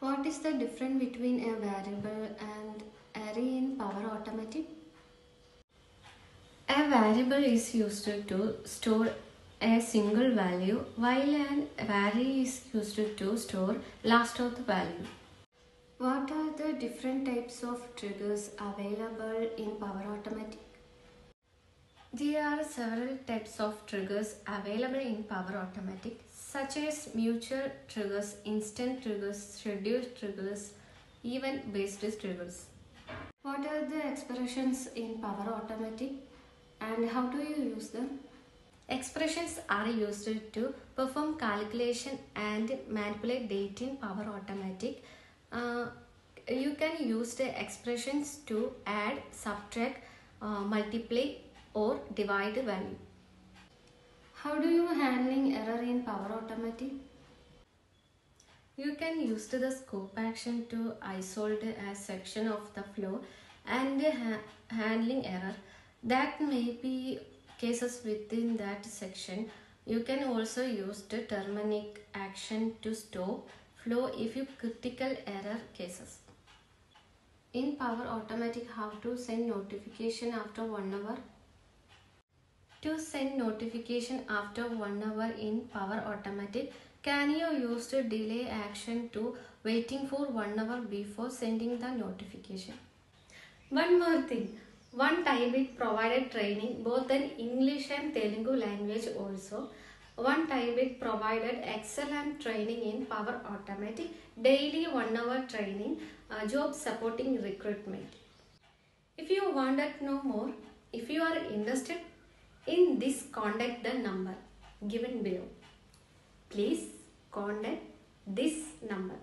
What is the difference between a variable and array in Power Automatic? A variable is used to store a single value while an array is used to store last of the value. What are the different types of triggers available in Power Automatic? There are several types of triggers available in Power Automatic such as mutual triggers, instant triggers, scheduled triggers, event based triggers. What are the expressions in Power Automatic and how do you use them? Expressions are used to perform calculation and manipulate data in Power Automatic. Uh, you can use the expressions to add, subtract, uh, multiply or divide value. How do you handling error in Power Automatic? You can use the scope action to isolate a section of the flow and ha- handling error. That may be cases within that section. You can also use the terminate action to stop flow if you critical error cases. In Power Automatic, how to send notification after one hour? To send notification after one hour in Power Automatic, can you use the delay action to waiting for one hour before sending the notification? One more thing, Onetidbit provided training both in English and Telugu language also. Onetidbit provided excellent training in Power Automatic, daily one hour training, uh, job supporting recruitment. If you want to know more, if you are interested in this, contact the number given below. Please contact this number.